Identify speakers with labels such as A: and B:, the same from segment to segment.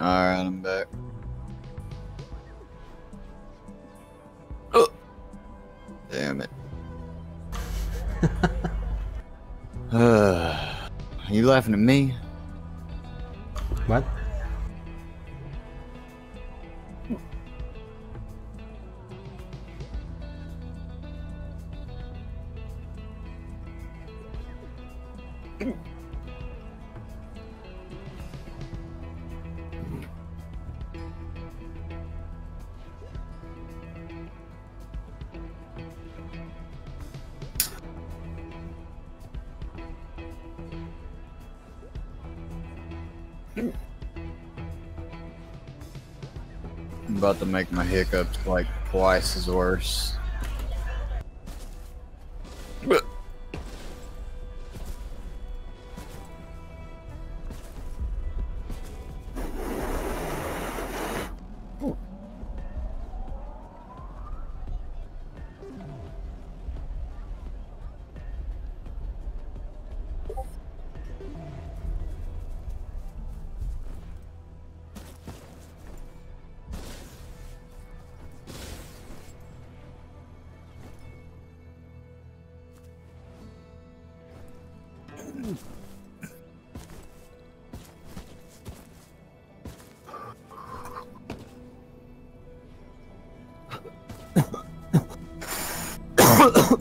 A: Alright, I'm back. Oh. Damn it. uh, you laughing at me?
B: What?
A: Make my hiccups like twice as worse. Oh,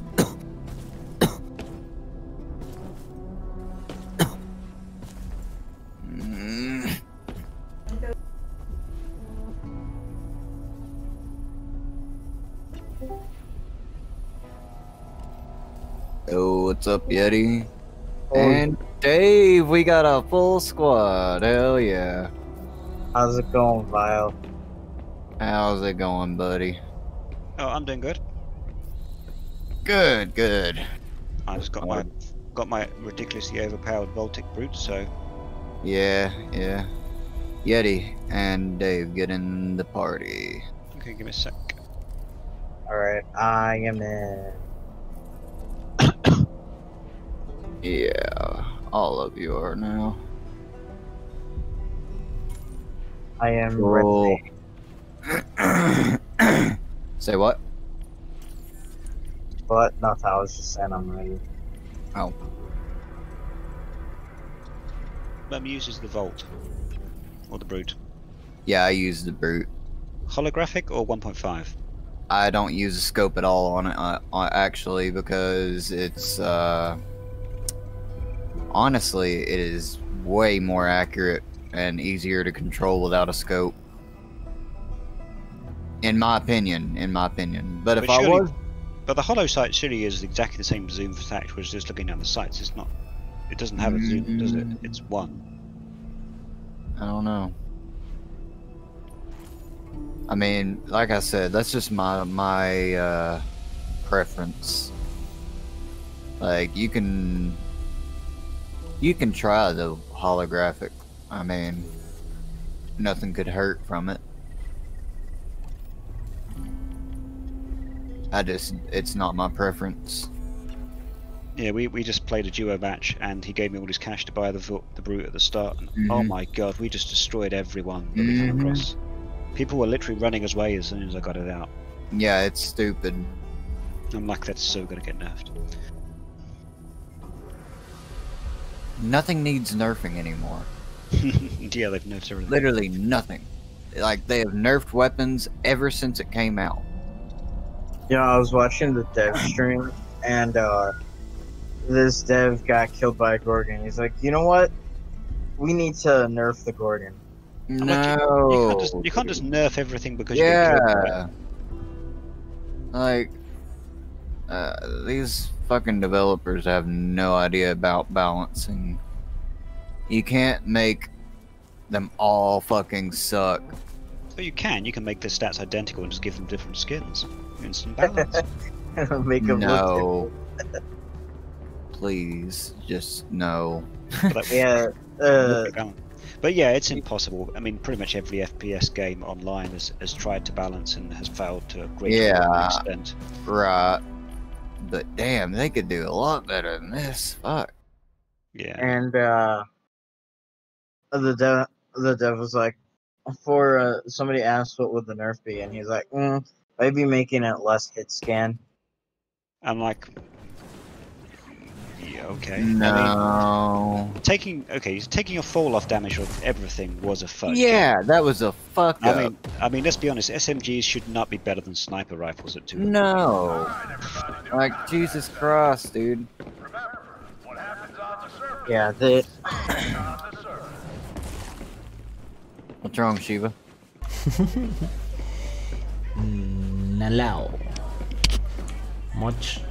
A: what's up, Yeti? Oh, and Dave, we got a full squad. Hell yeah.
C: How's it going, Vile?
A: How's it going, buddy?
D: Oh, I'm doing good.
A: Good, good.
D: I just got my got my ridiculously overpowered Voltaic brute, so
A: Yeah, yeah. Yeti and Dave get in the party.
D: okay, give me a sec.
C: Alright, I am in.
A: Yeah, all of you are now.
C: I am
A: Cool.
C: ready.
A: Say what?
C: But not I was just saying I'm ready.
A: Oh,
D: Mum uses the Vault. or the brute.
A: yeah, I use the brute.
D: Holographic or 1.5?
A: I don't use a scope at all on it, uh, uh, actually, because it's, uh, honestly, it is way more accurate and easier to control without a scope. In my opinion, in my opinion. But if
D: But
A: I was,
D: But the hollow sight surely is exactly the same zoom for attack, whereas just looking down the sights, it's not. It doesn't have a zoom, does it?
A: Mm.
D: It's one.
A: I don't know. I mean, like I said, that's just my my uh, preference. Like you can you can try the holographic. I mean, nothing could hurt from it. I just it's not my preference.
D: Yeah, we, we just played a duo match, and he gave me all his cash to buy the the brute at the start. And oh
A: Mhm.
D: my god, we just destroyed everyone that we came
A: Mhm.
D: across. People were literally running away as soon as I got it out.
A: Yeah, it's stupid.
D: I'm like, that's so gonna get nerfed.
A: Nothing needs nerfing anymore.
D: yeah, they've nerfed everything.
A: literally nothing. Like they have nerfed weapons ever since it came out.
C: You know, I was watching the dev stream, and uh, this dev got killed by a Gorgon. He's like, you know what? We need to nerf the Gorgon.
A: No,
D: like, you, you can't just you can't just nerf everything because you get killed by
A: yeah. Like uh, these fucking developers have no idea about balancing. You can't make them all fucking suck.
D: But you can. You can make the stats identical and just give them different skins. Instant balance.
C: Make him
A: No. Please, just no.
D: but,
C: Yeah, uh,
D: but yeah, it's impossible. I mean, pretty much every FPS game online has, has tried to balance and has failed to a great
A: Yeah.
D: extent.
A: Right. But damn, they could do a lot better than this. Fuck.
D: Yeah.
C: and uh, the dev, the dev was like, for uh, somebody asked what would the nerf be, and he's like, mm, maybe making it less hit scan.
D: I'm like, yeah, okay. I
A: No.
D: mean, taking okay, taking a fall off damage on everything was a fuck.
A: Yeah, that was a fuck
D: I
A: up.
D: mean, I mean, let's be honest. SMGs should not be better than sniper rifles at two.
A: no. Like Jesus Christ, dude.
C: Yeah, the
A: What's wrong, Shiva? Hmm.
B: Nalao. Much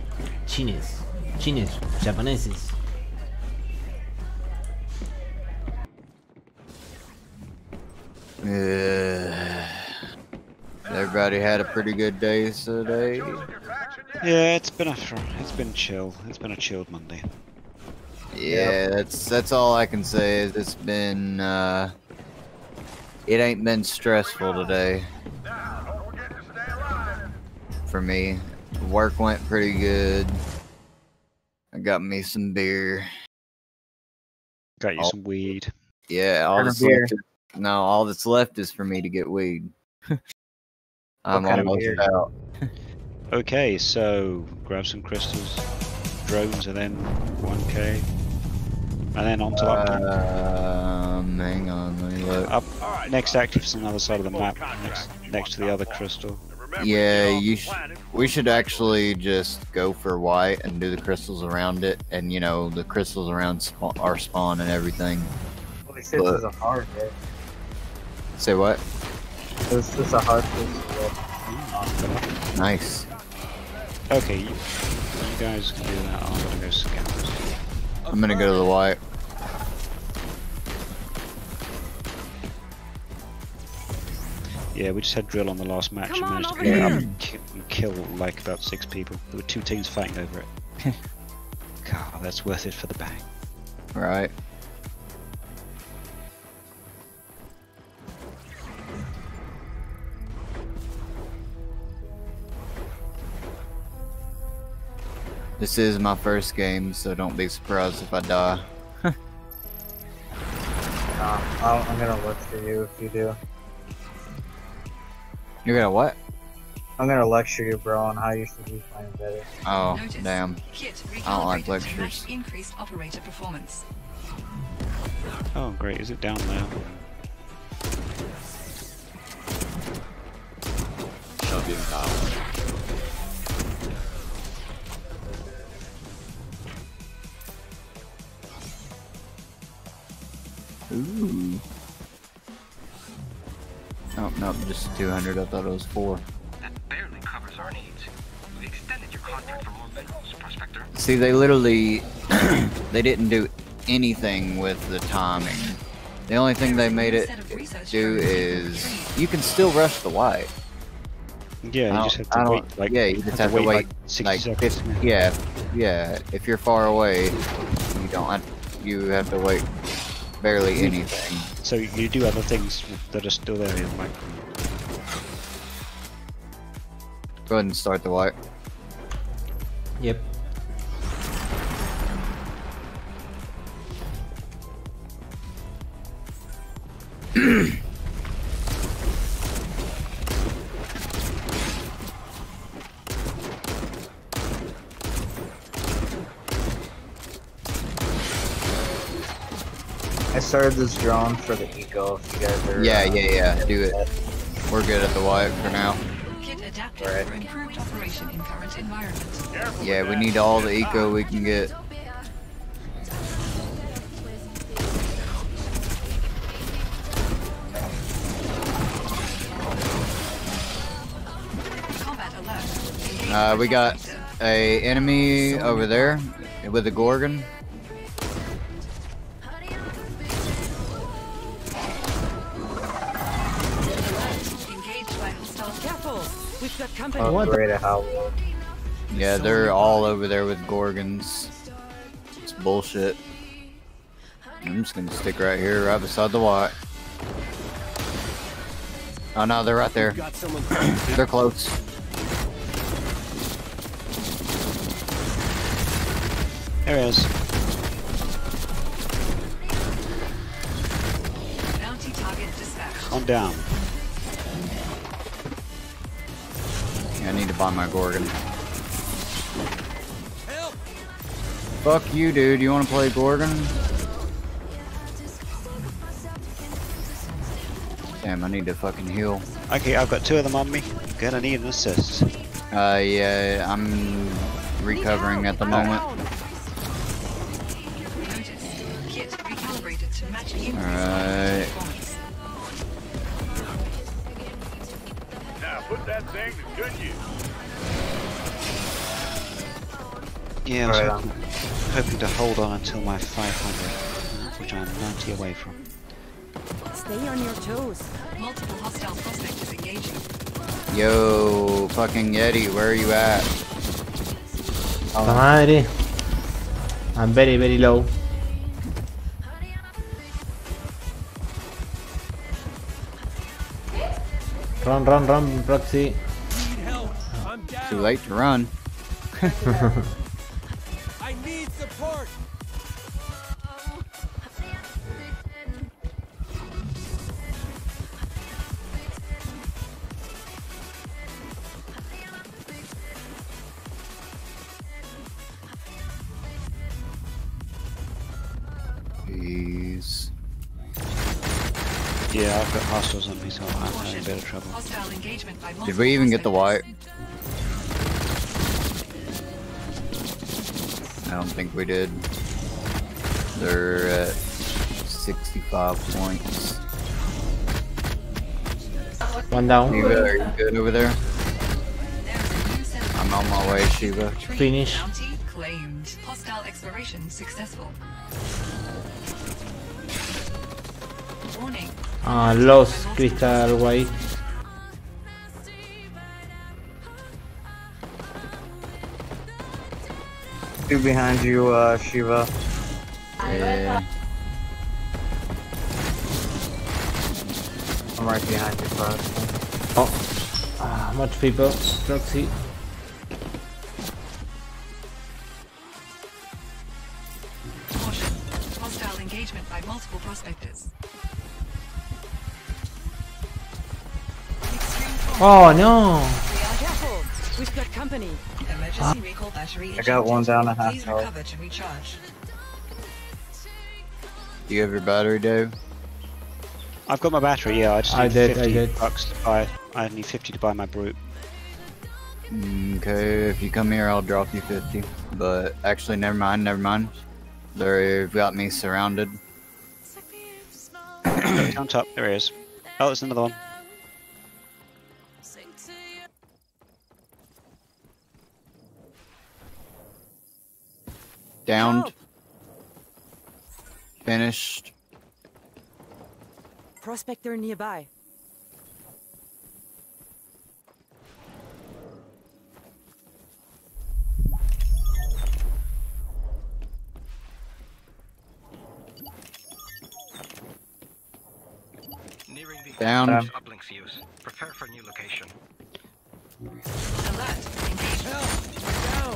B: chines. Chines, japoneses.
A: Uh, everybody had a pretty good day today.
D: Yeah, it's been a it's been chill. It's been a chilled Monday.
A: Yeah, that's that's all I can say. Is it's been uh, it ain't been stressful today for me. Work went pretty good. I got me some beer.
D: Got you
A: Oh.
D: some weed.
A: Yeah, all
C: kind
A: that's
C: beer?
A: left is, no, all that's left is for me to get weed. I'm
C: kind of
A: almost out.
D: Okay, so grab some crystals. Drones are then 1k, and then on to up.
A: Um, hang on, let me look.
D: Up next active's on the other side of the map, next next to the other crystal.
A: Yeah, you sh- we should actually just go for white and do the crystals around it, and you know the crystals around spa- our spawn and everything.
C: holy shit, this is a hard hit.
A: Say what?
C: This is a hard hit.
A: Nice.
D: Okay, you, you guys can do that. I'm gonna go scout. this.
A: I'm gonna go to the white.
D: Yeah, we just had drill on the last match
E: Come
D: and
E: on
D: managed to
E: over
D: up and ki- and kill like about six people. There were two teams fighting over it. God, that's worth it for the bang.
A: Right. This is my first game, so don't be surprised if I die.
C: I'll, I'm gonna look for you if you do.
A: You're gonna what?
C: I'm gonna lecture you, bro, on how you should be playing better.
A: Oh,
E: Notice.
A: damn.
E: Kit
A: I don't like lectures.
E: match increased operator performance.
D: Oh, great. Is it down there?
A: Ooh. Oh, no, just 200. I thought it was four.
F: That barely covers our needs. We extended your contract for more minerals, Prospector.
A: See, they literally they didn't do anything with the timing. The only thing they made it
E: Set of research
A: do is... You can still rush the white.
D: Yeah, you just have to wait. Like,
A: yeah, you just have to
D: wait,
A: wait,
D: like 60
A: Like,
D: seconds.
A: if, yeah, yeah. If you're far away, you don't. Have, you have to wait barely anything.
D: So you do other things that are still there, like
A: Go ahead and start the white.
B: Yep.
C: I started this drone for the eco. If you guys are.
A: Yeah,
C: uh,
A: yeah, yeah. Do it. We're good at the white for now.
C: Right.
E: for improved operation in current environment.
A: Yeah, we need all the eco we can get.
E: Combat alert. Engage
A: Uh, we got
E: operator.
A: a enemy over there with a gorgon.
C: Oh,
B: What the-
C: great, how
A: Yeah, they're all over there with gorgons. It's bullshit. I'm just gonna stick right here, right beside the white. Oh no, they're right there. they're close.
D: there it is.
E: Bounty target dispatched.
D: On down.
A: I need to buy my Gorgon. Help. Fuck you, dude. You want to play Gorgon? Damn, I need to fucking heal.
D: Okay, I've got two of them on me. Gonna need an assist.
A: Uh, yeah, I'm recovering at the moment. Fucking Yeti, where are you at?
B: Puta madre. I'm very, very low. Run, run, run,
G: Proxi.
A: Too late to run. Did we even get the white? I don't think we did. They're at 65 points.
B: One down.
A: Shiva, are you good over there?
E: There is a new set of
A: I'm on my way, Shiva.
E: Trade
B: Finish.
E: Hostile exploration successful. Warning.
B: Ah, lost Crystal White.
C: Two behind you, uh, Shiva.
A: Yeah.
C: I'm right behind you, Frost.
B: Oh. Ah, much people. Proxi.
E: Caution. Hostile engagement by multiple prospectors. Extreme force.
B: Oh no!
H: Careful. We've got company.
E: Emergency battery.
C: I got one down a half
E: Please
C: health.
E: recover to recharge.
A: Do you have your battery, Dave?
D: I've got my battery, yeah, I just need
B: I did, I
D: 50
B: did.
D: bucks to buy. I need 50 to buy my brute.
A: Mm, okay, if you come here, I'll drop you 50. But actually, never mind, never mind. They've got me surrounded.
D: Look, on top, there he is. Oh, there's another one.
A: Downed. Finished.
H: Prospector nearby.
F: Nearing the
A: Down.
C: Um,
F: uplink fuse. Prepare for new location.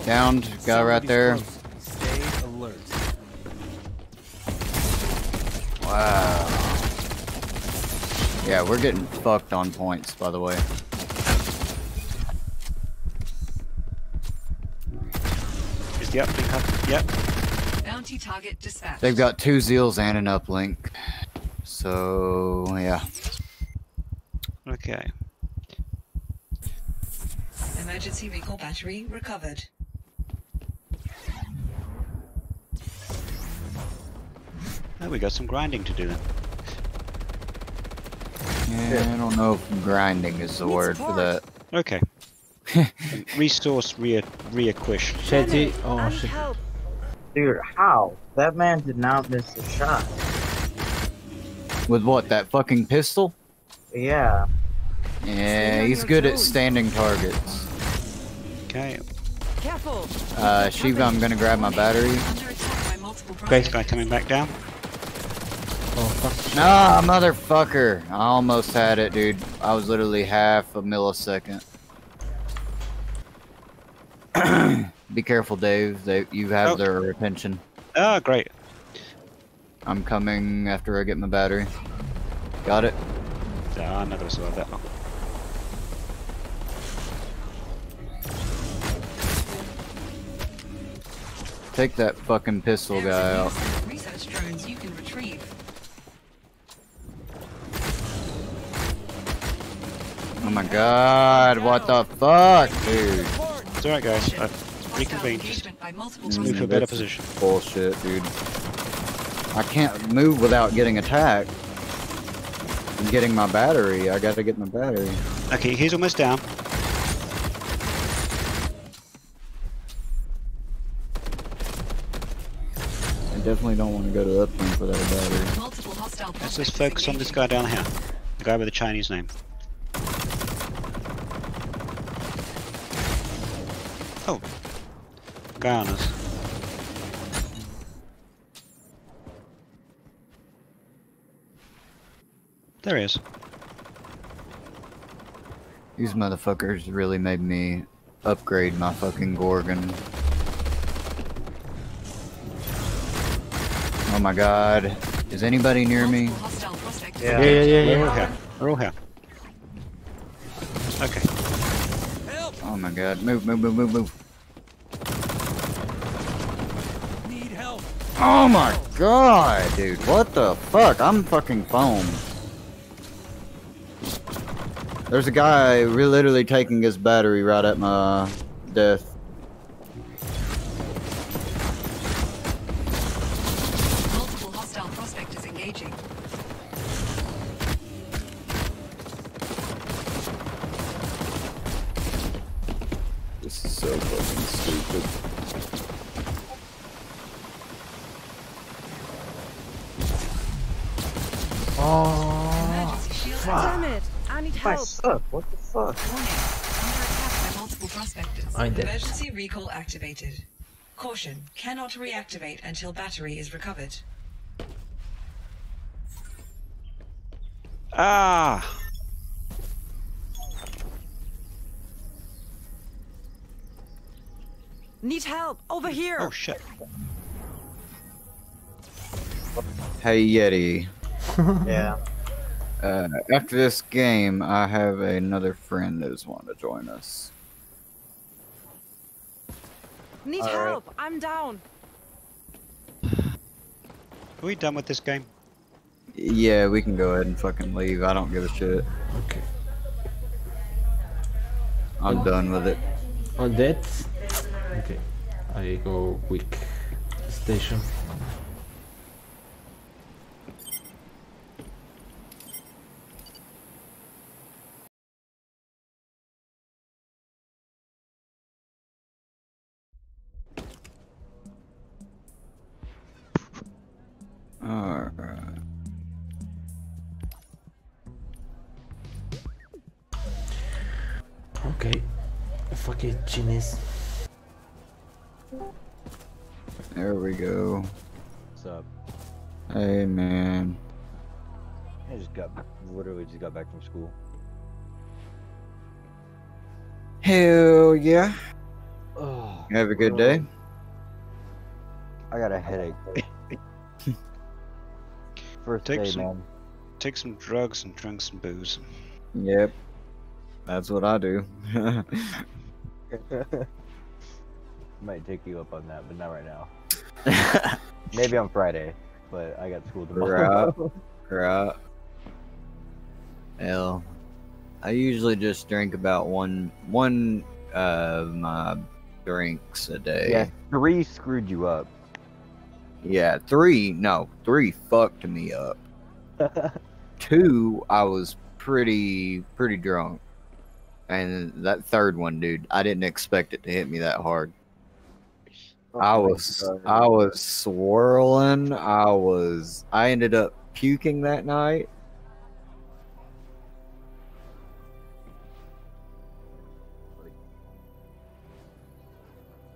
A: Downed. Guy right there.
G: Stay
A: Wow. Yeah, we're getting fucked on points, by the way.
D: Is the uplink up? Yep.
E: Bounty target dispatched.
A: They've got two Zeals and an uplink. So, yeah.
D: Okay.
E: Emergency recall battery recovered.
D: Oh, we got some grinding to do then.
A: Yeah, I don't know if grinding is the word for that.
D: Okay. Resource re reacquish.
B: Shetty. Oh shit.
C: Dude, how? That man did not miss a shot.
A: With what, that fucking pistol?
C: Yeah.
A: Yeah, he's good at standing targets.
D: Okay.
H: Careful.
A: Uh, Shiva, I'm gonna grab my battery.
E: Under attack by multiple
B: Okay.
D: This guy coming back down.
B: Oh fuck.
A: Nah, motherfucker! I almost had it, dude. I was literally half a millisecond. Be careful, Dave. They, you have
D: Oh.
A: their attention.
D: Ah, great.
A: I'm coming after I get my battery. Got it?
D: Ah, another sword that one.
A: Take that fucking pistol
E: There's
A: guy
E: a new
A: out. Oh my god, what the fuck, dude?
D: It's alright, guys. Uh, I've
E: Hostile
D: reconvened. Just
E: engagement by
D: let's move to a better
A: That's
D: position.
A: Bullshit, dude. I can't move without getting attacked. I'm getting my battery. I gotta get my battery.
D: Okay, he's almost down.
A: I definitely don't want to go to uplink without a battery.
E: multiple hostile
D: Let's just focus on this guy down here. The guy with the Chinese name. Oh. Guy on us. There he is.
A: These motherfuckers really made me upgrade my fucking Gorgon. Oh my god. Is anybody near me?
E: Multiple hostile prospects
C: Yeah.
B: Yeah, yeah, yeah,
D: We're all
B: yeah.
D: here. We're all here. Okay.
A: Oh my god. Move, move, move, move, move. Oh my god, dude. What the fuck? I'm fucking foam. There's a guy literally taking his battery right at my death.
E: Multiple hostile prospectors engaging.
A: This is so fucking stupid.
B: Oh,
E: Emergency shield
H: Damn it! I need
C: I
H: help.
C: suck. What the fuck?
E: Warning. Under attack by multiple prospectors.
B: I'm dead.
E: Emergency recall activated. Caution. Cannot reactivate until battery is recovered.
D: Ah!
H: Need help! Over here!
D: Oh shit.
A: Hey Yeti.
C: Yeah.
A: Uh, after this game, I have another friend that's wanting to join us.
H: Need
C: Alright.
H: help! I'm down!
D: Are we done with this game?
A: Yeah, we can go ahead and fucking leave. I don't give a shit.
B: okay.
A: I'm done with it.
B: On that, okay. I go quick station.
A: Alright.
B: Okay. Fuck it, genius.
A: There we go.
I: What's up?
A: Hey man.
I: I just got literally just got back from school.
A: Hell yeah.
I: Oh,
A: You have a good day?
I: I got a headache. First
D: Take
I: day,
D: some-
I: man.
D: Take some drugs and drink some booze.
A: Yep. That's what I do.
I: Might take you up on that, but not right now. Maybe on Friday, but I got school tomorrow.
A: right. Hell. I usually just drink about one one of my drinks a day.
I: yeah, three screwed you up.
A: Yeah, three. No, three fucked me up. Two, I was pretty pretty drunk, and that third one, dude, I didn't expect it to hit me that hard. Oh, I
I: Oh my
A: was
I: God.
A: I was swirling. I was I ended up puking that night.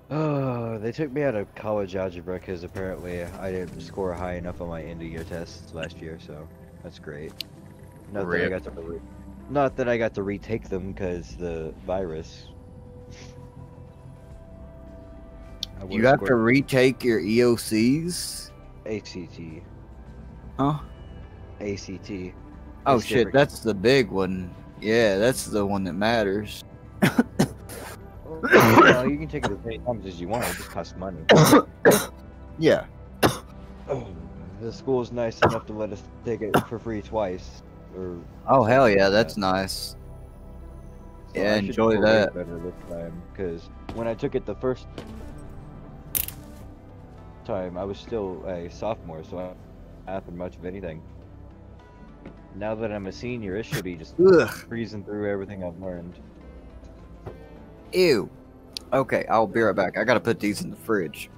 I: Oh, they took me out of college algebra because apparently I didn't score high enough on my end of year tests last year, so that's great. Not that I got to re- not that I got to retake them because the virus.
A: You
I: would've
A: to retake your EOCs,
I: ACT,
A: huh?
I: ACT.
A: Oh shit,
I: different.
A: that's the big one. Yeah, that's the one that matters.
I: well, you can take it as many times as you want. It just costs money.
A: Yeah.
I: the school's nice enough to let us take it for free twice. Or
A: Oh hell yeah,
I: like
A: that's nice.
I: So
A: Yeah,
I: I
A: enjoy that.
I: Better this time, because when I took it the first time, I was still a sophomore, so I don't happen much of anything. Now that I'm a senior, it should be just
A: Ugh.
I: breezing through everything I've learned.
A: Ew. Okay, I'll be right back. I gotta put these in the fridge.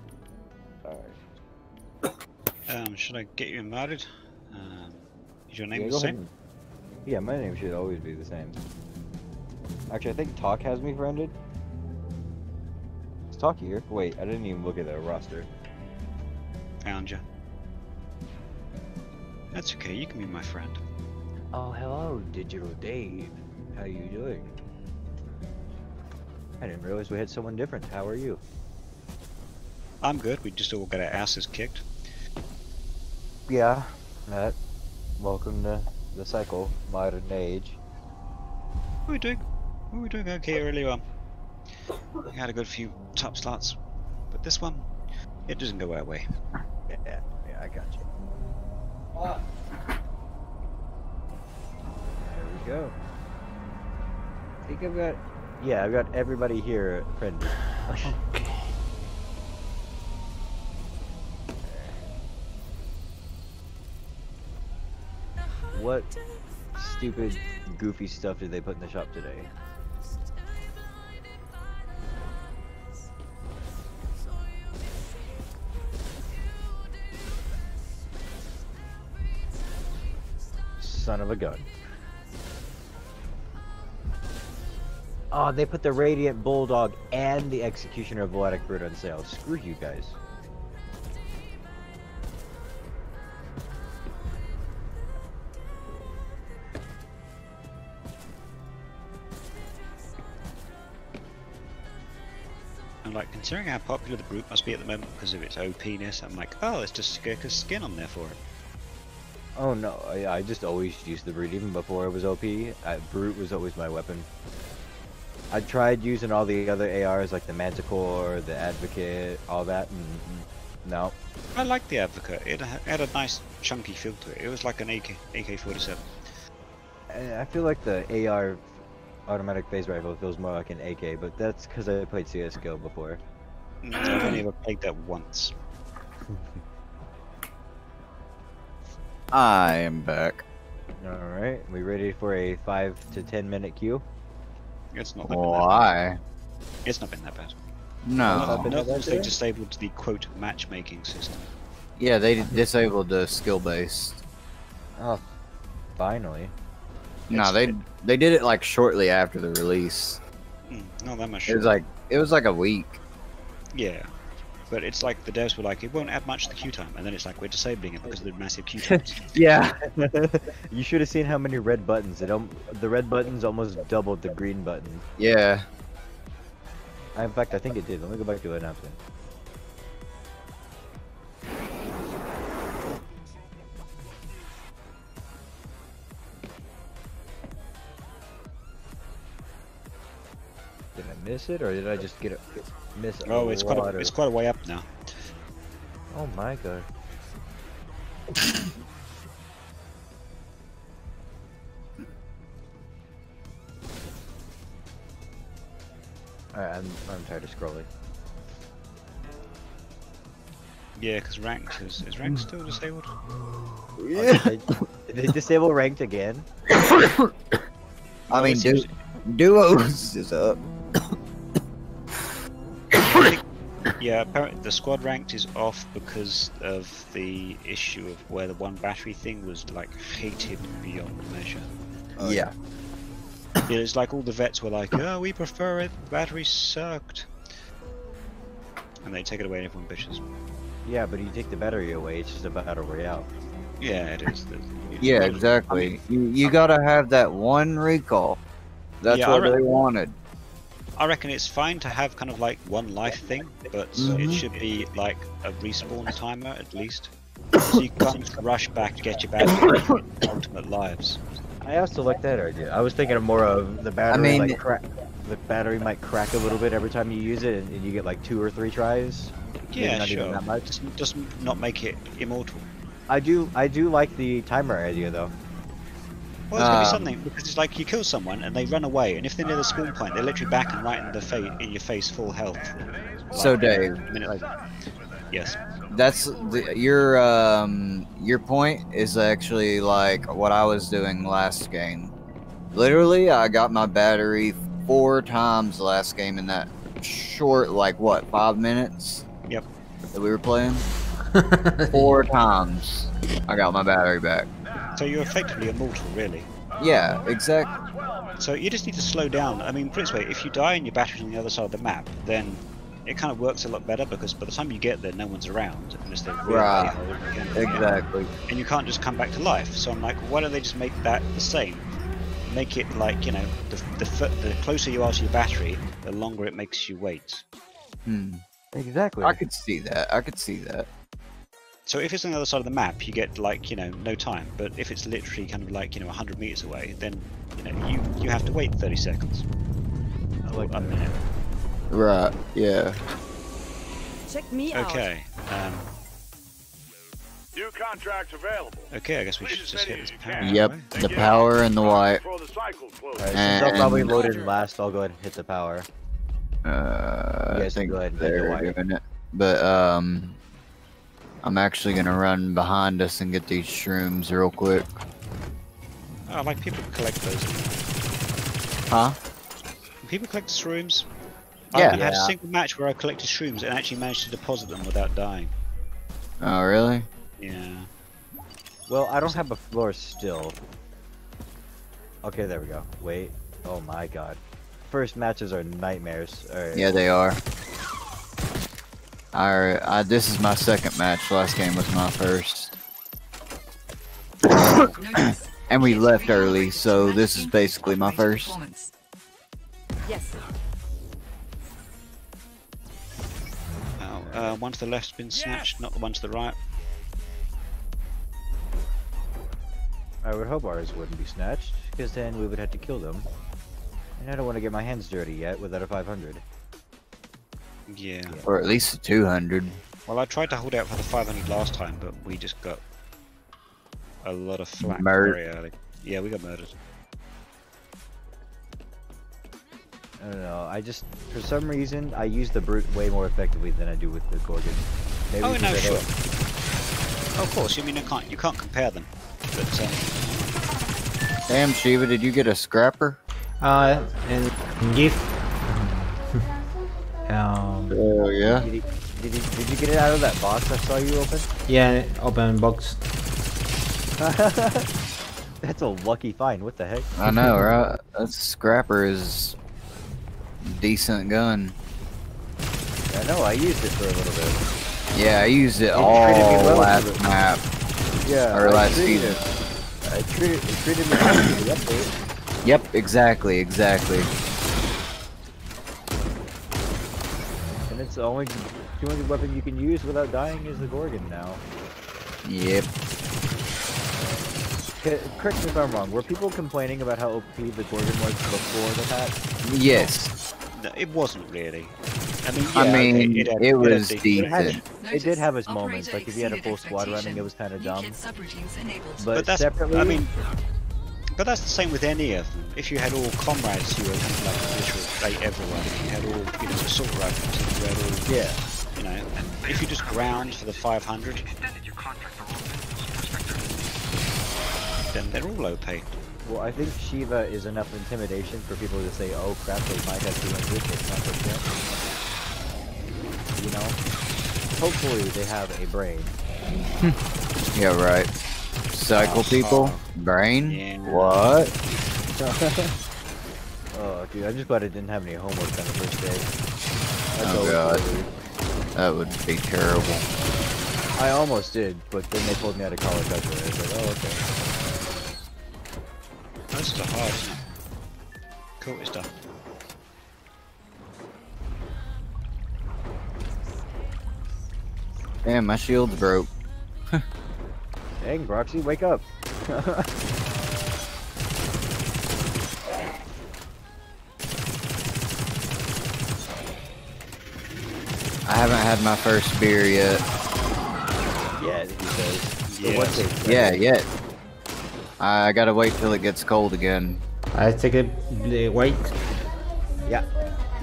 I: Alright.
D: Um, should I get you invited? Um, is your name
I: Yeah,
D: the
I: go ahead
D: same?
I: and- Yeah, my name should always be the same. Actually, I think Talk has me friended. Is Talk here? Wait, I didn't even look at the roster.
D: Found you. That's okay. You can be my friend.
I: Oh, hello, Digital Dave. How you doing? I didn't realize we had someone different. How are you?
D: I'm good. We just all got our asses kicked.
I: Yeah, Matt. Welcome to the cycle, modern age.
D: We were doing, we were doing okay earlier on. We had a good few top slots, but this one, it doesn't go our way.
I: Yeah, yeah, I got you. There we go. I think I've got. Yeah, I've got everybody here friendly.
B: Okay.
I: What stupid, goofy stuff did they put in the shop today? Son of a gun. Oh, they put the Radiant Bulldog and the Executioner of Volatic Bird on sale. Screw you guys.
D: And like, considering how popular the brute must be at the moment because of its OPness, I'm like, oh, there's just Skirka's skin on there for it.
I: Oh no, I, I just always used the brute even before it was OP. Uh, brute was always my weapon. I tried using all the other ARs like the Manticore, the Advocate, all that, and no.
D: I like the Advocate. It had a nice chunky feel to it. It was like an AK AK-47.
I: I I feel like the AR automatic phase rifle feels more like an AK, but that's because I played CS:GO before.
D: I've only ever played that once.
A: I am back.
I: All right, we ready for a five to ten minute queue?
D: It's not. Been that bad.
A: Why?
D: It's not been that bad.
A: No.
I: Not been that
D: Not
I: bad
D: since they disabled the quote matchmaking system.
A: Yeah, they disabled the skill based.
I: Oh, finally.
A: No,
D: It's-
A: they they did it like shortly after the release.
D: Mm, not that much.
A: It was
D: shorter.
A: like it was like a week.
D: Yeah. But it's like the devs were like, it won't add much to the queue time, and then it's like we're disabling it because of the massive queue times.
A: Yeah.
I: you should have seen how many red buttons. It um, the red buttons almost doubled the green button.
A: Yeah.
I: In fact, I think it did. Let me go back to the announcement. Miss it, or did I just get it? Miss
D: oh, it's quite a, it's quite a way up now.
I: Oh my god. Alright, I'm, I'm tired of scrolling.
D: Yeah, because ranked is is ranked hmm. still disabled?
I: Oh, yeah. Did they disable ranked again?
A: I
D: Oh,
A: mean,
D: it
A: du- duos is up.
D: Yeah, apparently the squad ranked is off because of the issue of where the one battery thing was like hated beyond measure.
A: Oh, yeah.
D: Yeah, it's like all the vets were like, "Oh, we prefer it. The battery sucked," and they take it away and everyone bitches.
I: Yeah, but you take the battery away, it's just a battle royale.
D: Yeah, it is. The-
A: Yeah,
D: well,
A: exactly. you you gotta have that one recall. That's
D: Yeah,
A: what
D: re-
A: they wanted.
D: I reckon it's fine to have kind of like one life thing, but
A: Mhm.
D: it should be like a respawn timer at least. so you can't rush back to get your battery ultimate lives.
I: I also like that idea. I was thinking of more of the battery
A: mean-
I: like crack. The battery might crack a little bit every time you use it, and, and you get like two or three tries. Maybe
D: Yeah,
I: not
D: sure.
I: even that much.
D: Doesn't, doesn't not make it immortal.
I: I do. I do like the timer idea though.
D: Well, there's gonna be
A: Um,
D: something because it's like you kill someone and they run away, and if they're near the spawn point, they're literally back and right in the face, in your face, full health.
A: So
D: Like,
A: Dave,
D: a minute. Yes.
A: that's the, your um your point is actually like what I was doing last game. Literally, I got my battery four times last game in that short, like what, five minutes?
D: Yep.
A: That we were playing. Four times, I got my battery back.
D: So you're effectively immortal, really.
A: Yeah, exactly.
D: So you just need to slow down. I mean, Prince Way, if you die and your battery's on the other side of the map, then it kind of works a lot better because by the time you get there, no one's around unless they're really
A: Right.
D: hard again.
A: Exactly.
D: And you can't just come back to life. So I'm like, why don't they just make that the same? Make it like you know, the the, the closer you are to your battery, the longer it makes you wait.
A: Hmm.
I: Exactly.
A: I could see that. I could see that.
D: So if it's on the other side of the map, you get like you know no time. But if it's literally kind of like you know 100 meters away, then you know you you have to wait 30 seconds.
I: I like
D: a minute.
A: Right. Yeah.
H: Check me out.
D: Okay. Um,
G: New contracts available.
D: okay. I guess we
G: Please
D: should just hit this
G: you
D: power.
A: Yep.
D: right?
A: The power and the white.
G: Before the cycle closes.
I: Alright, I'll probably load in last, I'll go ahead and hit the power.
A: Uh, I
I: Yes,
A: think
I: go ahead,
A: they're
I: the White.
A: doing it. But um, I'm actually gonna run behind us and get these shrooms real quick.
D: Ah, oh, like people collect those.
A: Huh?
D: People collect shrooms.
A: Yeah.
D: I haven't had a single match where I collected shrooms and actually managed to deposit them without dying.
A: Oh, really?
D: Yeah.
I: Well, I don't have a floor still. Okay, there we go. Wait. Oh my god. First matches are nightmares. Alright.
A: Yeah, they are. I, I this is my second match. Last game was my first, and we left early, so this is basically my first.
H: Yes.
D: Oh, uh, one to the left's been snatched, not the one to the right.
I: I would hope ours wouldn't be snatched, because then we would have to kill them. And I don't want to get my hands dirty yet without a 500.
D: Yeah.
A: or at least a 200.
D: Well, I tried to hold out for the 500 last time, but we just got a lot of flack
A: Murdered.
D: very early. Yeah, we got murdered.
I: I don't know. I just, for some reason, I use the brute way more effectively than I do with the gorgon. Maybe
D: oh
I: because
D: no, sure. Oh, of course. I mean, you can't you can't compare them. But um,
A: Damn, Shiva, did you get a scrapper?
B: Uh, and gift. Um,
A: Oh yeah.
I: Did, he, did, he, did you get it out of that box I saw you open?
B: yeah, open box.
I: That's a lucky find. What the heck?
A: I know, right? That scrapper is decent gun.
I: I know. I used it for a little bit.
A: Yeah, I used it
I: It
A: all
I: well
A: last
I: for
A: map
I: Yeah.
A: or
I: I
A: last
I: treated
A: season.
I: it- I treated it treated me well for the update.
A: Yep, exactly, exactly.
I: And it's the only the only weapon you can use without dying is the Gorgon now.
A: Yep.
I: C- correct me if I'm wrong. Were people complaining about how OP the Gorgon was before the patch?
A: Yes.
D: no, it wasn't really. I mean,
A: I mean,
D: it, had-
A: it
D: had
A: was
D: the-
A: decent.
I: It had, it did have its moments. Like if you had a full squad running, it was kind of dumb.
E: New kit subroutines enabled.
I: But,
D: But that's
I: separately,
D: I mean, but that's the same with any of them. If you had all comrades, you were kind of like literal bait everyone. If you had all you know assault rifles, you had all
I: yeah.
D: you know. And if you just ground for the 500,
F: Extended your contract for more minerals, Prospector.
D: then they're all OP.
I: Well, I think Shiva is enough intimidation for people to say, "Oh crap, they might have 200. It's not just yet." You know. Hopefully, they have a brain.
A: Yeah, right. Cycle uh, people? Uh, brain?
D: Yeah.
A: What?
I: oh, dude, I'm just glad I didn't have any homework on the first day. That's
A: Oh, God.
I: really-
A: That would be terrible.
I: I almost did, but then they pulled me out of college after it. I was like, oh, okay.
D: That's the hard, isn't it? Cool, it's done.
A: Damn, my shield's broke.
I: Dang, Broxy, wake up.
A: I haven't had my first beer yet.
I: yeah, he says. So
D: Yes.
I: what's it?
A: Yeah, yet. I gotta wait till it gets cold again.
B: I take a bl- wait.
I: Yeah.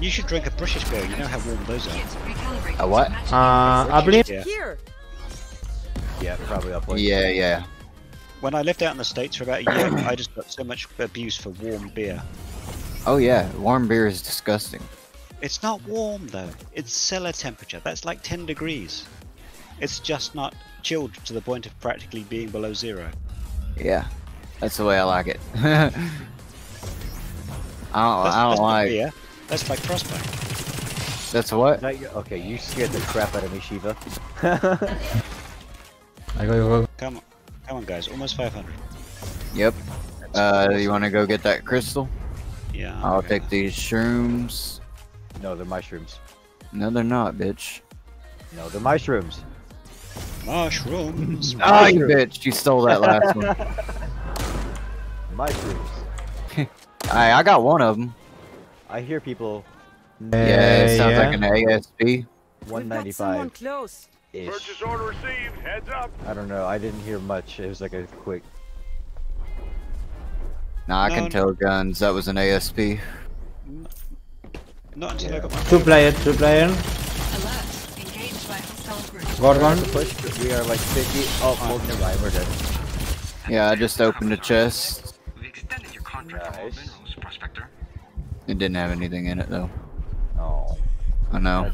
D: You should drink a British beer. You know how warm those are.
A: A what?
B: Uh, I believe.
D: Yeah.
H: Here.
I: Yeah, probably up one.
A: Yeah, yeah.
D: When I lived out in the states for about a year, I just got so much abuse for warm beer.
A: Oh yeah, warm beer is disgusting.
D: It's not warm though. It's cellar temperature. That's like 10 degrees. It's just not chilled to the point of practically being below zero.
A: Yeah, that's the way I like it. I don't.
D: That's,
A: I don't
D: not
A: like.
D: Yeah, That's like frostbite.
A: That's what.
I: No, you- okay, you scared the crap out of me, Shiva.
B: I go, go.
D: Come on, come on, guys. Almost 500.
A: Yep. Uh, you want to go get that crystal?
D: Yeah.
A: I'll
D: okay.
A: take these shrooms.
I: No, they're mushrooms.
A: No, they're not, bitch.
I: No, they're mushrooms.
D: Mushrooms.
A: Oh, you bitch! You stole that last one.
I: Mushrooms.
A: I I got one of them.
I: I hear people
A: Yeah, it sounds
B: yeah.
A: like an ASP.
H: We've got someone
I: 195
H: close.
I: ish.
G: Purchase order received. Heads up.
I: I don't know. I didn't hear much. It was like a quick.
A: Nah, I
D: No,
A: can
D: no.
A: tell guns. That was an ASP.
D: Not until I
I: Yeah.
D: got my
B: Two player, two player.
E: Alert. Engaged by hostile group.
B: Gorgon.
I: Push. We are like 50. Oh, well, never mind. We're dead.
A: Yeah, I just opened a chest.
F: We extended your contract for minerals, Prospector.
A: It didn't have anything in it though.
I: Oh.
A: I know.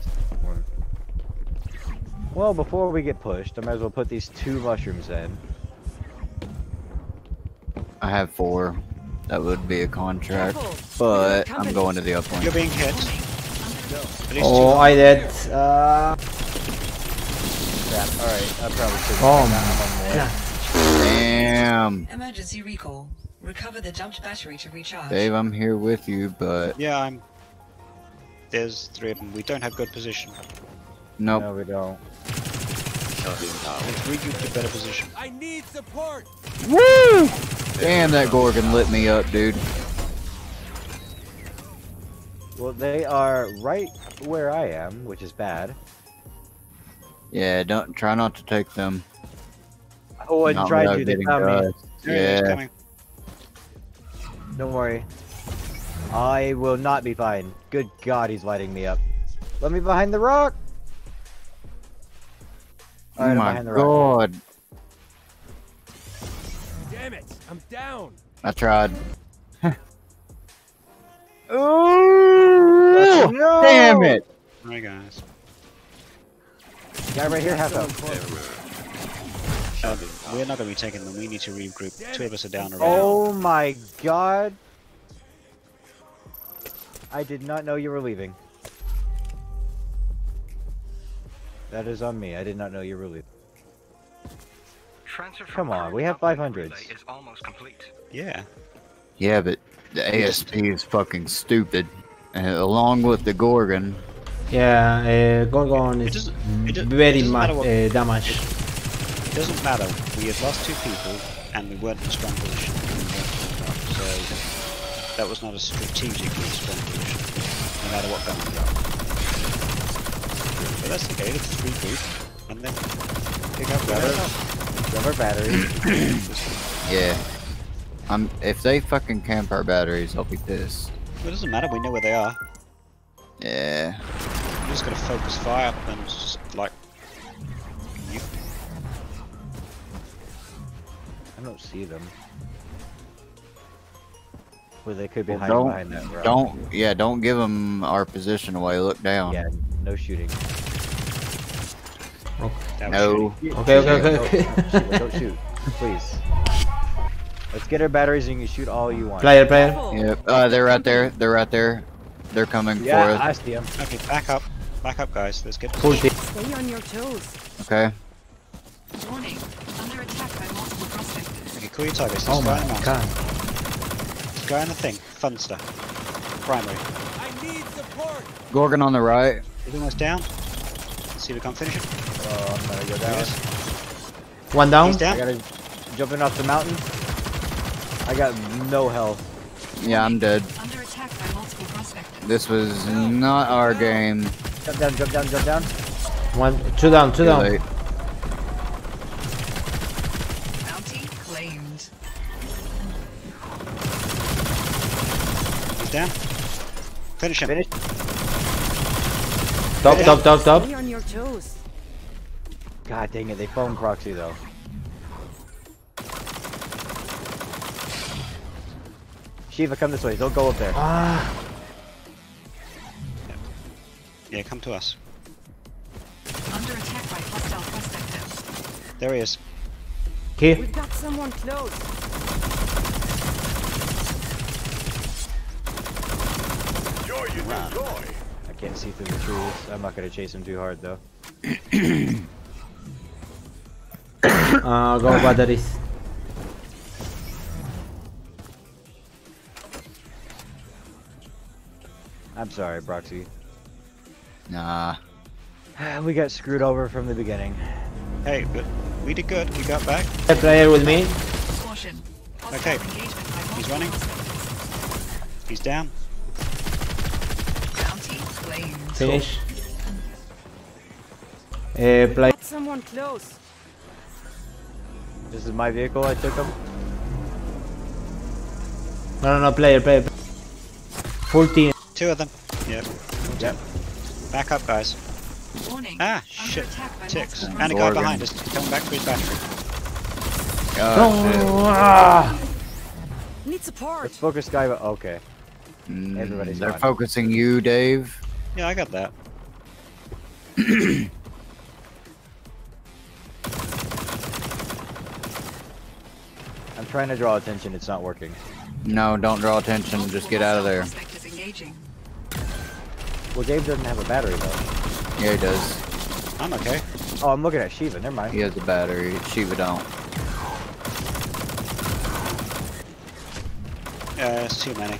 I: Well, before we get pushed, I might as well put these two mushrooms in.
A: I have four. That would be a contract,
H: Careful.
A: but I'm going to the upline.
D: You're being hit. At least
B: Oh,
D: two.
B: I did. Uh,
I: Crap. Alright, I probably should
B: Oh,
I: have one more.
A: Damn,
E: Emergency recall. Recover the dumped battery to recharge.
A: Dave, I'm here with you, but
D: Yeah, I'm. There's three of them. We don't have good position.
A: nope.
I: No, we don't.
D: Let's regroup to better position. I need support.
A: Woo! Damn, that Gorgon lit me up, dude.
I: Well, they are right where I am, which is bad.
A: Yeah, don't try not to take them.
I: Oh, I wouldn't
A: Not
I: try to. They
A: getting
I: found me.
A: dust.
D: There
A: Yeah.
I: Don't worry. I will not be fine. Good God, he's lighting me up. Let me behind the rock.
A: oh
I: Alright,
A: my
I: behind the rock.
A: god.
G: I'm down.
A: I tried.
I: Oh,
A: Ooh,
I: no!
A: Damn it!
D: Alright, guys.
I: Guy right here, half out.
D: Uh, we're not going to be taking them. We need to regroup. Two of us are down already.
I: Oh my God! I did not know you were leaving. That is on me. I did not know you were leaving.
F: Transfer from
I: Come on, we have
F: uplink
I: 500s.
F: is almost complete.
D: Yeah.
A: Yeah, but the ASP is fucking stupid. And along with the Gorgon,
B: yeah, uh, Gorgon
D: It
B: is
D: doesn't- it do- it
B: very
D: doesn't
B: much
D: what-
B: uh, damage.
D: It doesn't matter. We have lost two people, and we weren't in a strong position. So that was not a strategically strong position, no matter what gun we got. But that's okay. Let's regroup and then pick up where we're at.
I: Grab our batteries.
A: yeah. I'm if they fucking camp our batteries, I'll be pissed.
D: It doesn't matter. We know where they are.
A: Yeah.
D: I'm just gonna focus fire and just like you.
I: I don't see them. Well, they could be
A: Well,
I: hiding
A: don't
I: behind that rock.
A: don't yeah, don't give them our position away. Look down.
I: Yeah, no shooting.
D: That was
A: No.
B: Okay, okay, okay, okay.
I: Shiva, don't shoot, please. Let's get our batteries and you can shoot all you want.
B: player, player.
H: Careful.
A: Yep. Uh, they're right there. They're right there. They're coming
I: Yeah,
A: for us.
I: Yeah, I see him.
D: Okay, back up. Back up, guys. Let's get
B: Full team.
H: Stay on your toes.
A: Okay.
E: Warning. Under attack by multiple prospectors.
D: Okay, call your targets.
B: Oh my
D: in the mountain.
B: god.
D: This guy in the thing. Funster. Primary.
A: Gorgon on the right.
D: He's almost down. Let's see if we can't finish him.
I: Oh, I'm gonna go down.
D: is.
B: One down.
D: He's
I: I gotta, Jumping off the mountain. I got no health.
A: Yeah, I'm dead.
E: Under attack by multiple prospectors.
A: This was not our game.
I: Jump down, jump down, jump down.
B: One, two down, two
A: Too
B: down.
A: late.
E: Bounty claimed.
D: He's down. Finish him.
I: Finish.
B: Top, top, top, top.
H: Stay on.
I: God dang it, they phone proxi though. Shiva, come this way. Don't go up there.
B: Ah,
D: Yeah, come to us.
E: Under attack by hostile prospectors.
D: There he is.
B: here.
H: We've got someone close.
G: Enjoy you enjoy.
I: I can't see through the trees. I'm not gonna chase him too hard though.
B: Uh, go batteries.
I: I'm sorry, Proxi.
A: Nah.
I: we got screwed over from the beginning.
D: Hey, but we did good. We got back.
B: A player with me.
D: Okay. He's running. He's down.
E: Bounty claimed.
B: Finish. Uh, play.
H: Someone close.
I: This is my vehicle. I took him.
B: No, no, no, player, player. Full team.
D: Two of them. Yep.
I: Yep.
D: Back up, guys.
E: Warning.
D: Ah, shit. Ticks. And a guy
A: Gorgon.
D: behind us. Coming back for his battery.
A: Oh,
B: Ah.
H: Need support.
I: Let's focus guy. Okay.
A: shit. Mm,
I: Everybody's
A: They're
I: gone.
A: focusing you, Dave.
D: Yeah, I got that.
I: I'm trying to draw attention. It's not working.
A: No, don't draw attention. Just get out of there.
E: hostile prospectors engaging.
I: Well, Gabe doesn't have a battery though.
A: Yeah, he does.
D: I'm okay.
I: Oh, I'm looking at Shiva. Never mind.
A: He has a battery. Shiva don't.
D: Yeah, it's too many.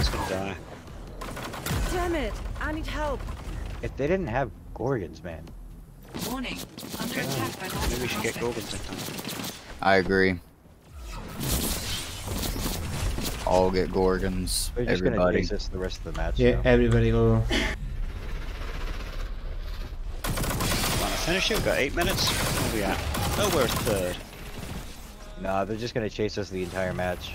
D: It's gonna die.
H: Damn it. I need help.
I: If they didn't have Gorgons, man.
E: Warning. Under
D: Okay.
E: attack by
D: Maybe we should get. Gorgons next time.
A: I agree. All get Gorgons.
I: They're just gonna
A: Everybody.
I: chase us the rest of the match.
B: Yeah,
I: though.
B: everybody go.
D: Wanna finish it? We've got eight minutes. Where are we at? Oh, we're third.
I: Nah, they're just gonna chase us the entire match.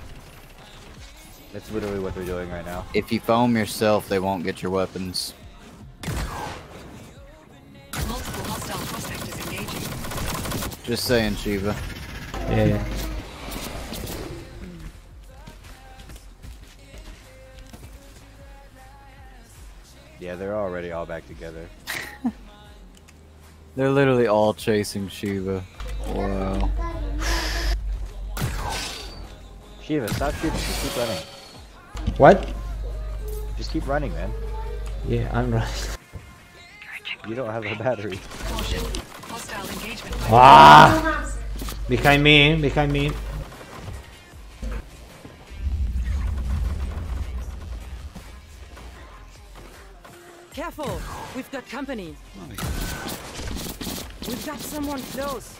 I: That's literally what they're doing right now.
A: If you foam yourself, they won't get your weapons.
E: Multiple hostile prospectors engaging.
A: Just saying, Shiva.
B: Yeah, yeah.
I: Yeah, they're already all back together.
A: They're literally all chasing Shiva. Wow.
I: Shiva, stop shooting. Just keep running.
B: What?
I: Just keep running, man.
B: Yeah, I'm right.
I: You don't have a battery.
E: Caution. Hostile engagement by
B: Ah! Behind me, behind me.
H: Careful. We've got company. We've got someone close.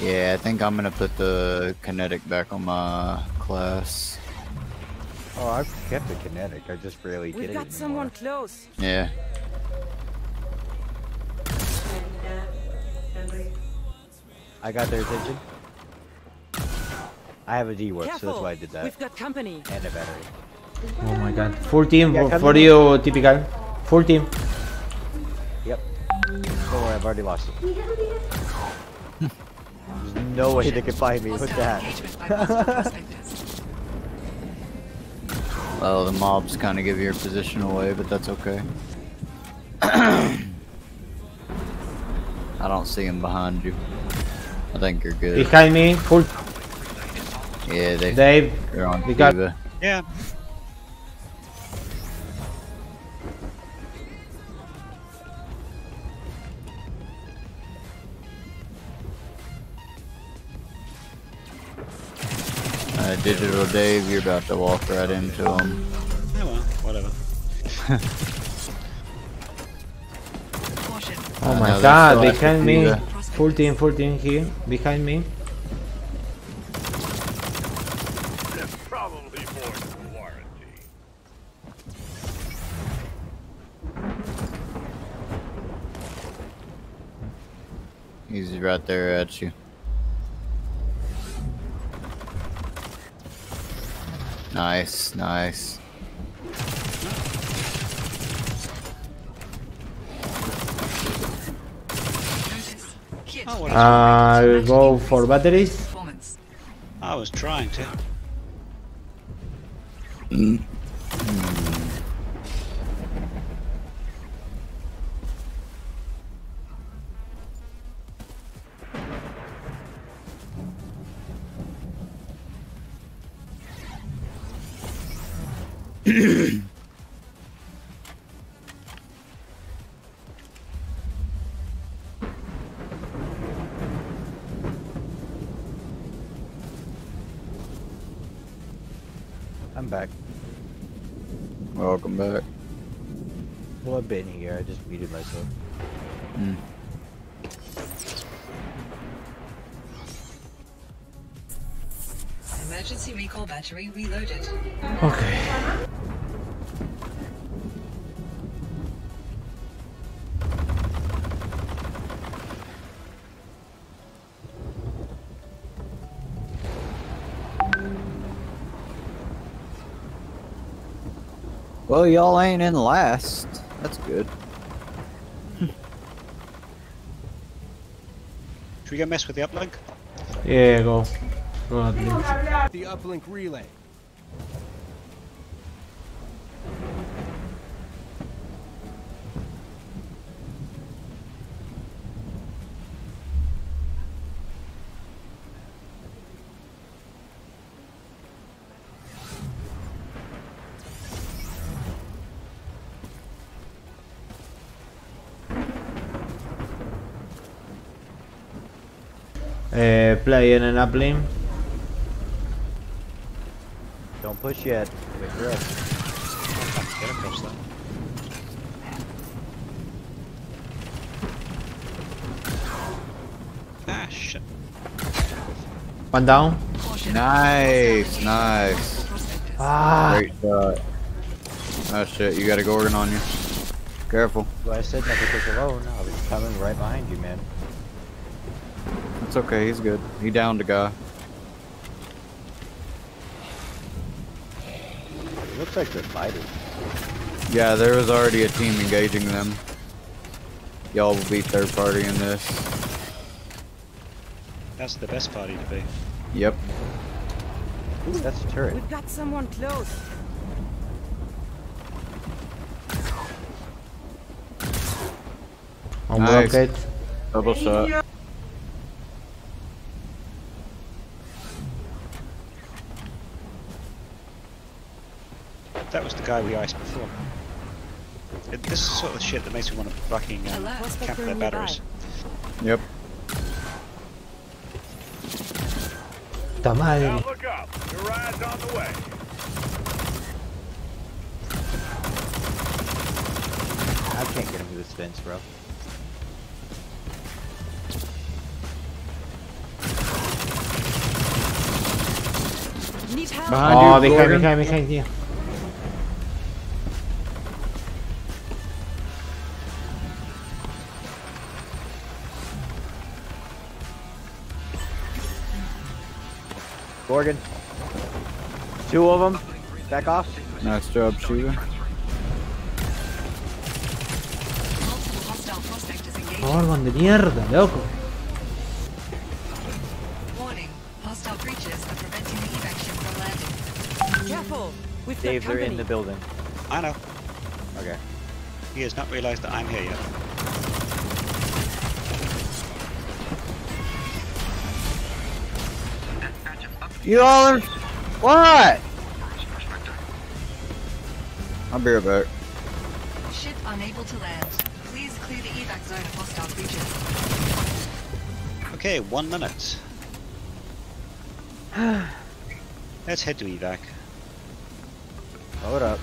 A: Yeah, I think I'm gonna put the kinetic back on my class.
I: Oh, I've kept the kinetic. I just barely get
H: We've
I: it
H: got
I: anymore.
H: someone close.
A: Yeah.
I: I got their attention. I have a D work, so that's why I did that.
H: We've got company.
I: And a battery.
B: Oh my god. Full team
I: Yeah,
B: for,
I: come
B: for
I: in.
B: you, typical. Full team.
I: Yep. Don't worry, I've already lost it. There's no way they can find me with that.
A: Well, the mobs kind of give your position away, but that's okay. I don't see him behind you. I think you're good.
B: Behind me, full.
A: Yeah, they,
B: Dave,
A: they're on
B: we got-
D: Yeah.
A: digital Dave, you're about to walk right into them.
D: Yeah, well, whatever.
B: oh my god, behind me. 14, 14 here, behind me.
A: He's right there at you. Nice, nice.
E: Notice. Kit.
D: Oh, what is
B: I'll go for batteries.
D: I was trying to. Mm.
I: I'm back.
A: Welcome back.
I: Well, I've been here. I just muted myself.
A: Mm.
E: Emergency recall battery reloaded.
B: Okay.
A: Well, y'all ain't in last. That's good.
D: Should we go mess with the uplink?
B: Yeah, go. Go at.
J: The uplink relay.
B: Play in an uplink.
I: Don't push yet. Wait for us.
D: Get across that. Ah, shit.
B: One down.
A: Nice, nice.
E: Prospectus.
B: Ah.
A: Great shot. Oh shit, you got a Gorgon on you. Careful.
I: Well, I said not to push alone. I was coming right behind you, man.
A: It's okay, he's good. He downed a guy.
I: It looks like they're fighting.
A: Yeah, there was already a team engaging them. Y'all will be third party in this.
D: That's the best party to be.
A: Yep.
I: Ooh, that's a turret.
H: We've got someone close.
B: On
A: Nice.
B: rocket.
A: Double shot.
D: That was the guy we iced before. It, this is sort of shit that makes me want to fucking um,
E: Alert.
D: camp
H: Prospector
D: their
H: nearby.
D: batteries.
A: Yep.
B: Puta madre.
G: Now look up. Your ride's on the way.
I: I can't get him through this fence, bro.
H: Need help.
A: Behind
B: Oh,
A: you,
B: behind,
A: Gorgon.
B: behind, behind you.
I: Gorgon. Two of them. Back off.
A: Nice job, shooter.
E: Multiple hostile.
B: Gorgon de mierda, loco.
E: Warning. Hostile breaches are preventing the evac from landing.
H: Careful. We've
I: Dave, they're in the building.
D: I know.
I: Okay.
D: He has not realised that I'm here yet.
A: You all are... What? I'll be right back.
E: Ship unable to land. Please clear the evac zone of hostile creatures.
D: Okay, one minute. Let's head to evac.
I: Hold up.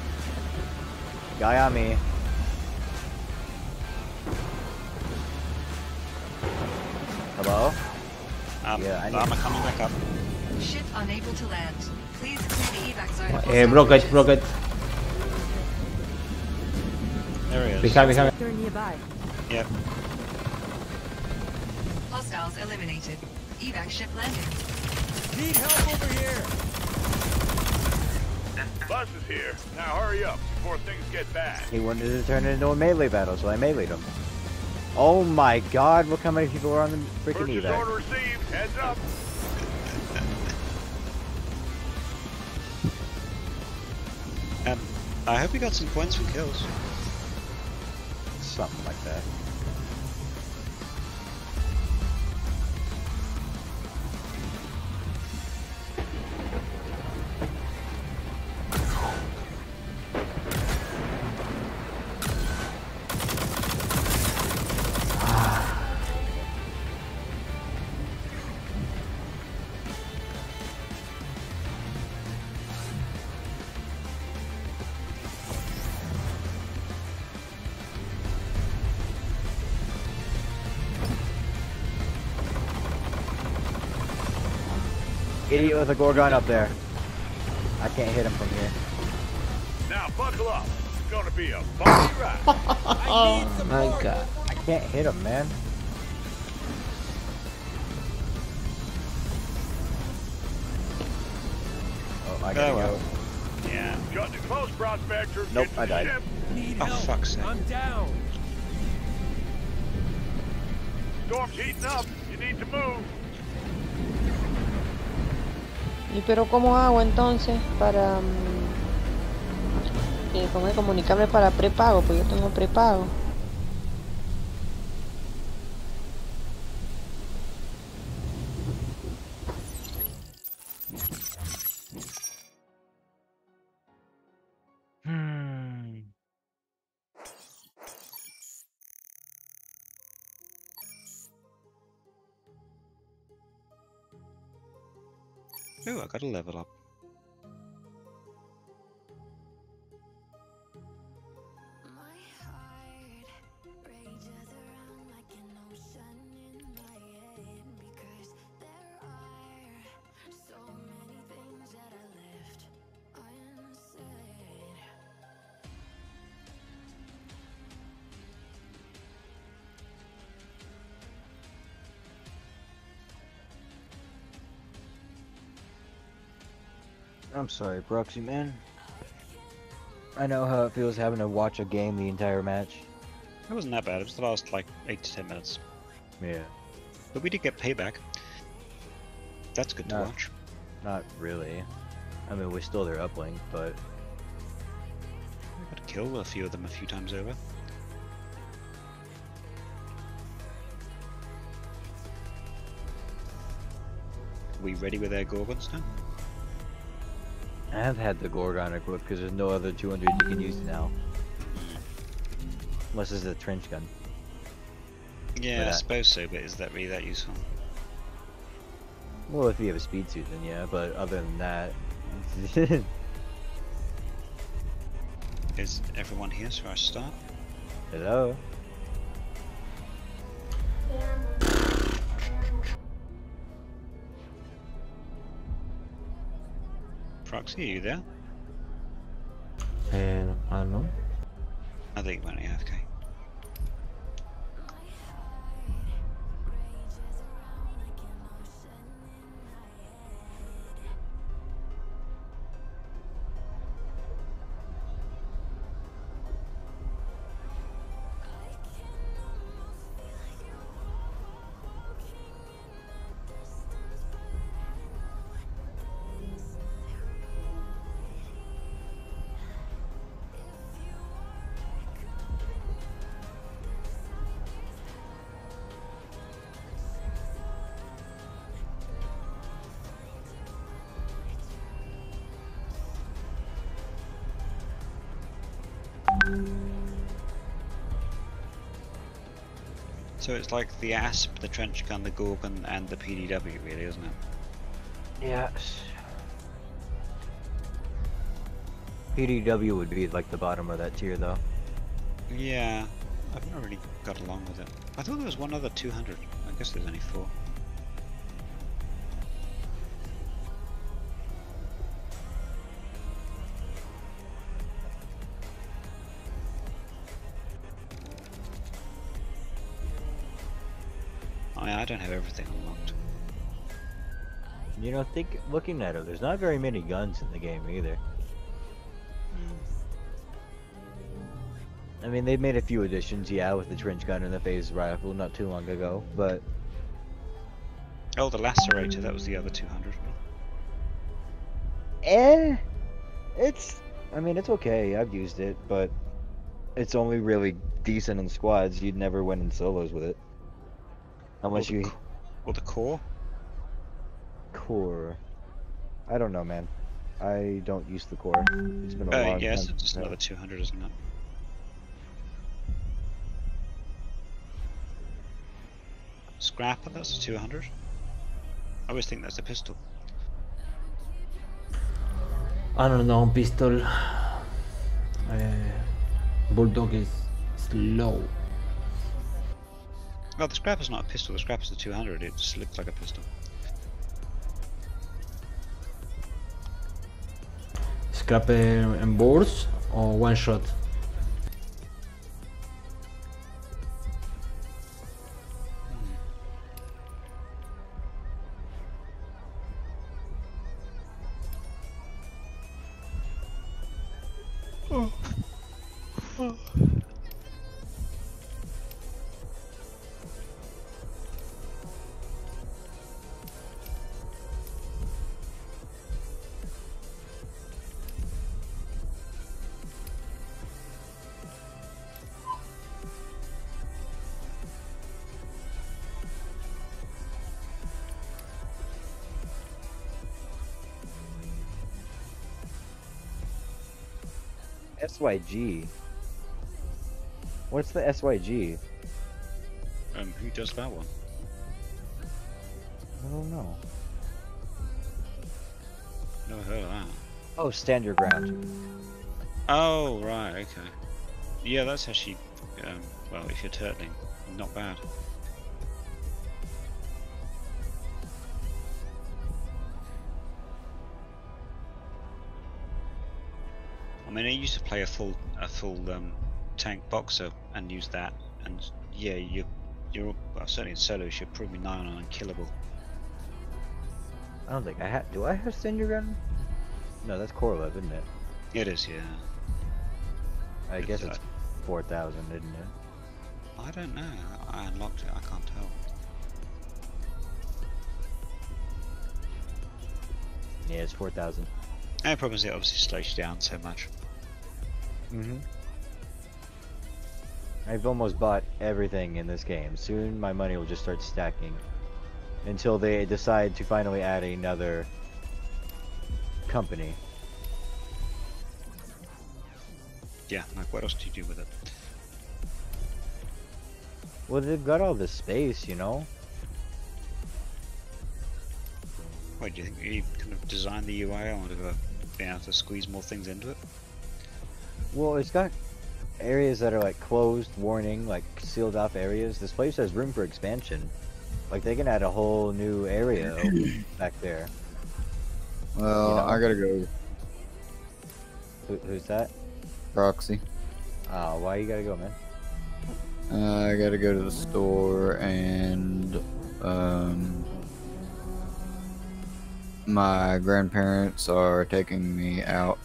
I: Guy on me. Hello?
D: Um,
I: Yeah, I need-
D: armor coming back up.
E: Ship unable to land. Please clear the evac zone of
B: Eh,
E: hostile
B: rocket,
E: breaches.
B: rocket.
D: There he is.
B: Behind, behind.
H: They're nearby.
D: Yep.
E: Hostiles eliminated. Evac ship landing.
G: Need help over here. Bus is here. Now hurry up before things get bad.
I: He wanted to turn it into a melee battle, so I meleeed him. Oh my god, look how many people are on the freaking
G: Purchase
I: evac.
G: order received. Heads up.
D: I hope we got some points from kills.
I: Something like that. Idiot with a Gorgon up there. I can't hit him from here.
G: Now buckle up. It's gonna be a bumpy ride.
B: Oh my god.
I: I can't hit him, man. Oh, I gotta
D: Oh, well.
I: go.
D: Yeah.
G: Cutting it close, Prospector.
I: Nope,
G: Get to
I: I
G: the
I: died.
G: ship.
F: Need
D: Oh,
F: help.
D: fuck's sake.
F: I'm down.
G: Storm's heating up. You need to move.
J: ¿Y pero cómo hago entonces para es? comunicarme para prepago? Pues yo tengo prepago.
D: Ooh, I got a level up.
I: I'm sorry, Proxi man. I know how it feels having to watch a game the entire match.
D: It wasn't that bad. It was the last like eight to ten minutes,
I: Yeah.
D: but we did get payback. That's good to
I: No.
D: watch.
I: Not really. I mean, we're still their uplink, but
D: we got to kill a few of them a few times over. We ready with our gorgons now?
I: I have had the Gorgon equipped because there's no other 200 you can use now. Unless it's a trench gun.
D: Yeah,
I: For
D: I
I: that.
D: suppose so, but is that really that useful?
I: Well, if you have a speed suit, then yeah, but other than that.
D: Is everyone here so I start?
I: Hello?
D: Proxi, are you there?
B: Eh, I don't know.
D: I think you went AFK. So it's like the Asp, the Trench Gun, the Gorgon, and the PDW, really, isn't it?
I: Yes. PDW would be like the bottom of that tier, though.
D: Yeah, I've not really got along with it. I thought there was one other 200. I guess there's only four.
I: Know, think looking at it, there's not very many guns in the game either. I mean, they made a few additions, yeah, with the trench gun and the phase rifle not too long ago, but
D: Oh, the lacerator, that was the other 200.
I: eh, it's. I mean, it's okay. I've used it, but it's only really decent in squads. You'd never win in solos with it, unless
D: the
I: you
D: Well, the core?
I: Core. I don't know, man. I don't use the core. It's been a
D: Uh,
I: long
D: yes,
I: time.
D: it's just another 200, isn't it? Scrapper, that's a 200. I always think that's a pistol.
B: I don't know, pistol. Uh, Bulldog is slow.
D: Well, the scrapper's not a pistol, the scrapper's a 200, it just looks like a pistol.
B: Scrapper and boards or one shot?
I: SYG. What's the SYG?
D: Um, who does that one?
I: I don't know.
D: Never heard of that.
I: Oh, stand your ground.
D: Oh, right, okay. Yeah, that's actually, um, well, if you're turtling, not bad. Used to play a full, a full um, tank boxer and use that, and yeah, you, you're well, certainly in solos, you're probably nigh on unkillable.
I: I don't think I have. Do I have your ground? No, that's Korolev, isn't it?
D: It is, yeah.
I: I
D: It's,
I: guess
D: uh,
I: it's 4,000, isn't it?
D: I don't know. I unlocked it. I can't tell.
I: Yeah, it's 4,000.
D: And the problem is it obviously slows you down so much.
I: Mm-hmm. I've almost bought everything in this game. Soon my money will just start stacking. Until they decide to finally add another company.
D: Yeah, like what else do you do with it?
I: Well, they've got all this space, you know?
D: What do you think? You kind of designed the UI or to uh, be able to squeeze more things into it?
I: Well, it's got areas that are like closed, warning, like sealed off areas. This place has room for expansion. Like they can add a whole new area back there.
A: Well,
I: You know?
A: I gotta go
I: Who, who's that?
A: proxi.
I: Oh, why you gotta go, man?
A: Uh, I gotta go to the store and um, my grandparents are taking me out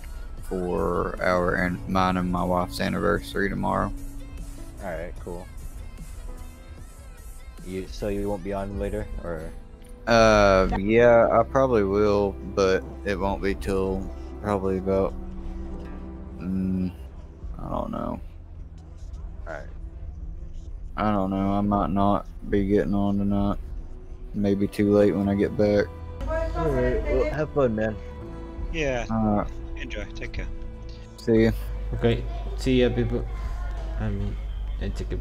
A: for our and mine and my wife's anniversary tomorrow.
I: All right, cool. You so you won't be on later, or
A: Uh, yeah, I probably will, but it won't be till probably about. Mm, I don't know.
I: all right?
A: I don't know. I might not be getting on tonight. Maybe too late when I get back.
I: All right. Well, have fun, man.
D: Yeah,
A: Uh,
D: enjoy. Take care.
A: see ya.
B: Okay, see ya people. I mean, I take a